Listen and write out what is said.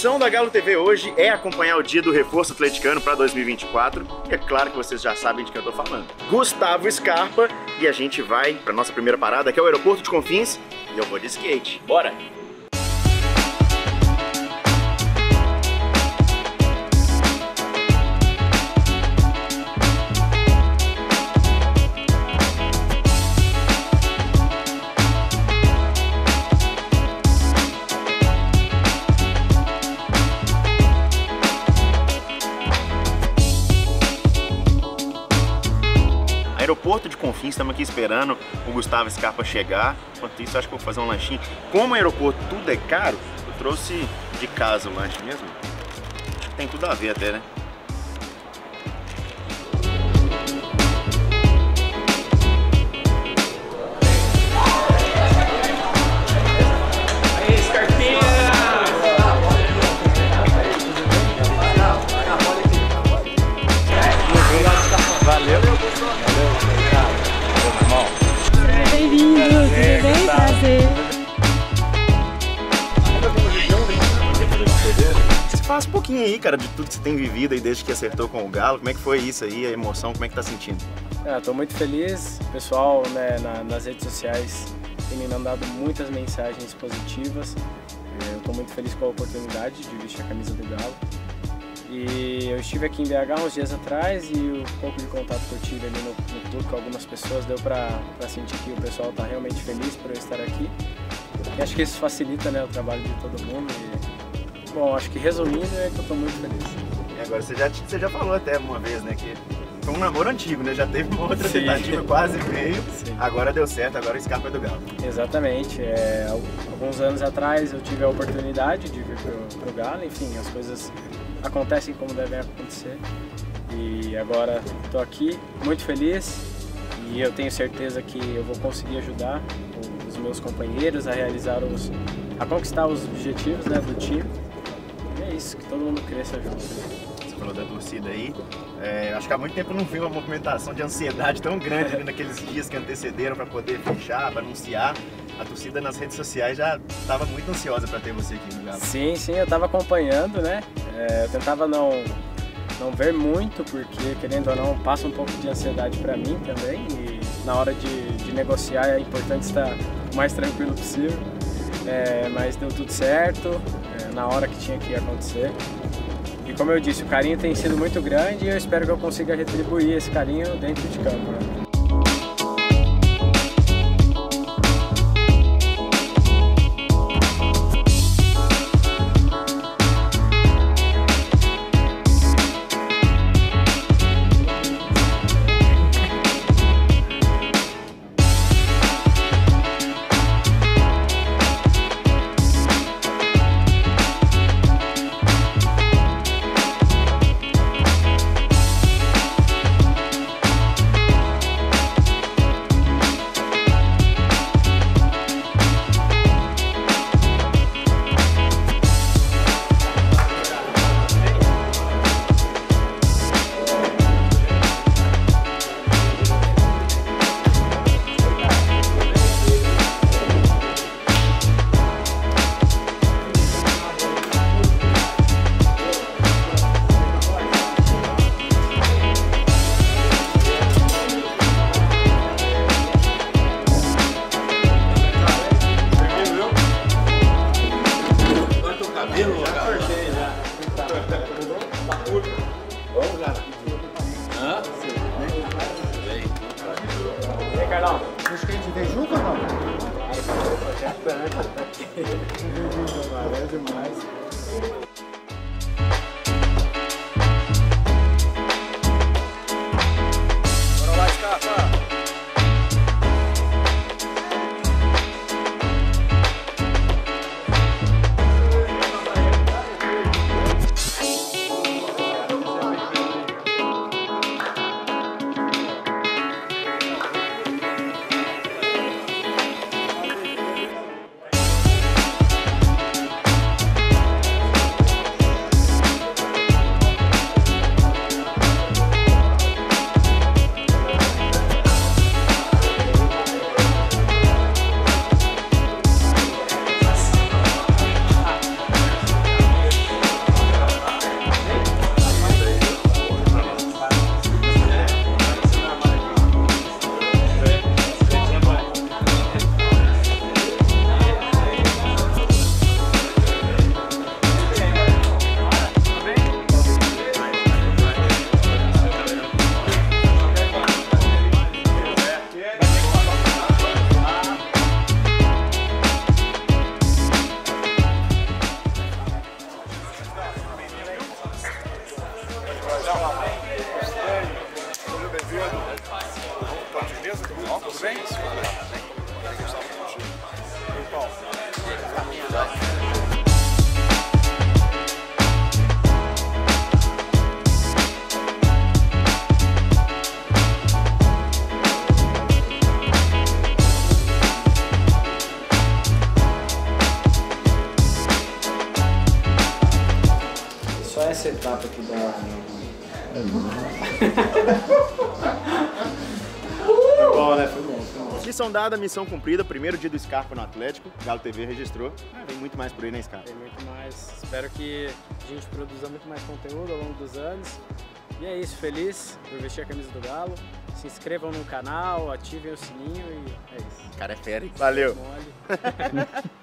missão da Galo TV hoje é acompanhar o dia do reforço atleticano para 2024. E é claro que vocês já sabem de quem eu tô falando. Gustavo Scarpa e a gente vai para nossa primeira parada, que é o aeroporto de Confins, e eu vou de skate. Bora! Confins, estamos aqui esperando o Gustavo Scarpa chegar. Enquanto isso, acho que vou fazer um lanchinho. Como o aeroporto tudo é caro, eu trouxe de casa o lanche mesmo. Acho que tem tudo a ver até, né? Bem-vindo, Prazer. Você fala um pouquinho aí, cara, de tudo que você tem vivido aí desde que acertou com o Galo. Como é que foi isso aí, a emoção, como é que tá sentindo? Estou muito feliz, o pessoal né, na- nas redes sociais tem me mandado muitas mensagens positivas. É, Eu estou muito feliz com a oportunidade de vestir a camisa do Galo. E eu estive aqui em BH uns dias atrás e o pouco de contato que eu tive ali no, no clube com algumas pessoas deu para sentir que o pessoal está realmente feliz por eu estar aqui. E acho que isso facilita né, o trabalho de todo mundo. E, bom, acho que resumindo é que eu estou muito feliz. E agora, você já, você já falou até uma vez, né, que foi um namoro antigo, né? Já teve uma outra Sim. tentativa, quase veio. Sim. Agora deu certo, agora o Scarpa é do Galo. Exatamente. É, al- alguns anos atrás eu tive a oportunidade de vir pro, pro Galo, enfim, as coisas acontecem como devem acontecer. E agora estou aqui, muito feliz e eu tenho certeza que eu vou conseguir ajudar os meus companheiros a realizar os. a conquistar os objetivos né, do time. E é isso, que todo mundo cresça junto. Você falou da torcida aí. É, acho que há muito tempo não vi uma movimentação de ansiedade tão grande naqueles dias que antecederam para poder fechar, para anunciar. A torcida nas redes sociais já estava muito ansiosa para ter você aqui no Galo. Sim, sim, eu estava acompanhando, né? É, eu tentava não, não ver muito, porque querendo ou não, passa um pouco de ansiedade para mim também. E na hora de, de negociar é importante estar o mais tranquilo possível. É, mas deu tudo certo, é, na hora que tinha que acontecer. E como eu disse, o carinho tem sido muito grande e eu espero que eu consiga retribuir esse carinho dentro de campo. Né? Carlão? Acho que a gente vem junto ou não? Valeu demais. beleza? Ó, tudo bem? Só essa etapa que dá. É foi bom, né? Foi bom, foi bom. Missão dada, missão cumprida. Primeiro dia do Scarpa no Atlético. Galo TV registrou. Ah, Vem muito mais por aí, né, Scarpa? Tem muito mais. Espero que a gente produza muito mais conteúdo ao longo dos anos. E é isso, feliz por vestir a camisa do Galo. Se inscrevam no canal, ativem o sininho e é isso. O cara é fera, hein? Valeu. Mole.